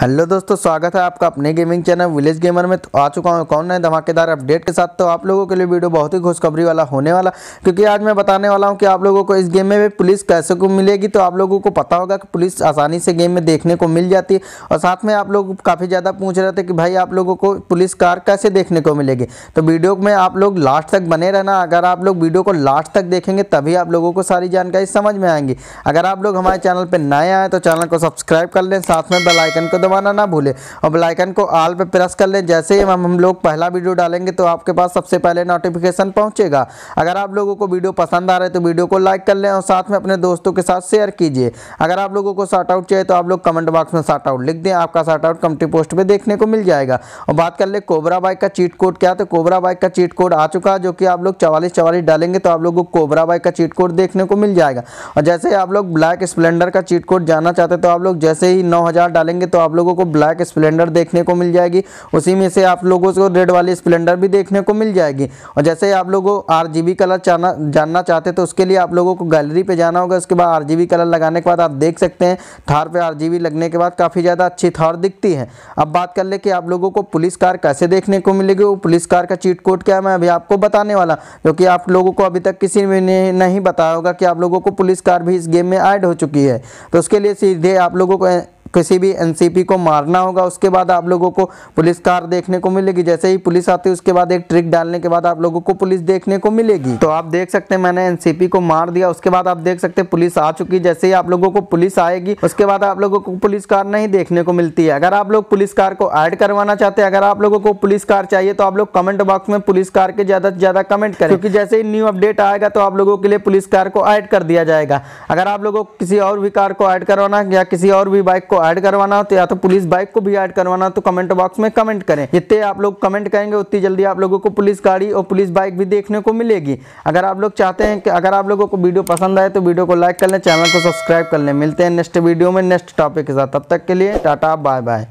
Hello दोस्तों, स्वागत है आपका अपने गेमिंग चैनल विलेज गेमर में। तो आ चुका हूँ कौन नए धमाकेदार अपडेट के साथ। तो आप लोगों के लिए वीडियो बहुत ही खुशखबरी वाला होने वाला, क्योंकि आज मैं बताने वाला हूँ कि आप लोगों को इस गेम में भी पुलिस कैसे को मिलेगी। तो आप लोगों को पता होगा कि पुलिस आसानी से गेम में देखने को मिल जाती है। और साथ में आप लोग काफ़ी ज़्यादा पूछ रहे थे कि भाई आप लोगों को पुलिस कार कैसे देखने को मिलेगी। तो वीडियो में आप लोग लास्ट तक बने रहना। अगर आप लोग वीडियो को लास्ट तक देखेंगे, तभी आप लोगों को सारी जानकारी समझ में आएँगी। अगर आप लोग हमारे चैनल पर नए आए तो चैनल को सब्सक्राइब कर लें। साथ में बेलाइकन को दबाना ना भूलें। और बेलाइकन को आल पे प्रेस कर लें। जैसे ही हम लोग पहला वीडियो डालेंगे तो आपके पास सबसे पहले नोटिफिकेशन पहुंचेगा। अगर आप लोगों को वीडियो पसंद आ रहा है तो वीडियो को लाइक कर लें और साथ में अपने दोस्तों के साथ शेयर कीजिए। अगर आप लोगों को शार्ट आउट चाहिए तो आप लोग कमेंट बॉक्स में शार्ट आउट लिख दें। आपका शार्ट आउट कमटी पोस्ट पर देखने को मिल जाएगा। और बात कर ले कोबरा बाइक का चीट कोड क्या तो कोबरा बाइक का चीट कोड आ चुका है, जो कि आप लोग चवालीस चवालीस डालेंगे तो आप लोगों को कोबरा बाइक का चीट कोड देखने को मिल जाएगा। और जैसे ही आप लोग ब्लैक स्प्लेंडर का चीट कोड जाना चाहते तो आप लोग जैसे ही नौ हज़ार डालेंगे तो आप को ब्लैक स्प्लेंडर देखने को मिल जाएगी। उसी में से आप लोगों को रेड वाली स्प्लेंडर भी देखने को मिल जाएगी। और जैसे आप लोगों आर कलर जानना चाहते तो उसके लिए आप लोगों को गैलरी पे जाना होगा। उसके बाद आरजीबी कलर लगाने के बाद आप देख सकते हैं, थार पे आरजीबी लगने के बाद काफ़ी ज़्यादा अच्छी थार दिखती है। अब बात कर ले कि आप लोगों को पुलिस कार कैसे देखने को मिलेगी। वो पुलिस कार का चीट कोड क्या है, मैं अभी आपको बताने वाला। क्योंकि आप लोगों को अभी तक किसी ने नहीं बताया होगा कि आप लोगों को पुलिस कार भी इस गेम में ऐड हो चुकी है। तो उसके लिए सीधे आप लोगों को किसी भी एनसीपी को मारना होगा, उसके बाद आप लोगों को पुलिस कार देखने को मिलेगी। जैसे ही पुलिस आती है, उसके बाद एक ट्रिक डालने के बाद आप लोगों को पुलिस देखने को मिलेगी। तो आप देख सकते हैं, मैंने एनसीपी को मार दिया, उसके बाद आप देख सकते हैं, पुलिस आ चुकी है। जैसे ही आप लोगों को पुलिस आएगी, उसके बाद आप लोगों को पुलिस कार नहीं देखने को मिलती है। अगर आप लोग पुलिस कार को ऐड करवाना चाहते हैं, अगर आप लोगों को पुलिस कार चाहिए तो आप लोग कमेंट बॉक्स में पुलिस कार के ज़्यादा से ज़्यादा कमेंट करें। क्योंकि जैसे ही न्यू अपडेट आएगा तो आप लोगों के लिए पुलिस कार को ऐड कर दिया जाएगा। अगर आप लोगों को किसी और भी कार को ऐड करवाना या किसी और भी बाइक को ऐड करवाना हो तो या तो पुलिस बाइक को भी ऐड करवाना हो तो कमेंट बॉक्स में कमेंट करें। जितने आप लोग कमेंट करेंगे, उतनी जल्दी आप लोगों को पुलिस गाड़ी और पुलिस बाइक भी देखने को मिलेगी। अगर आप लोग चाहते हैं कि, अगर आप लोगों को वीडियो पसंद आए तो वीडियो को लाइक कर लें, चैनल को सब्सक्राइब कर लें। मिलते हैं नेक्स्ट वीडियो में, नेक्स्ट टॉपिक के साथ। तब तक के लिए टाटा बाय बाय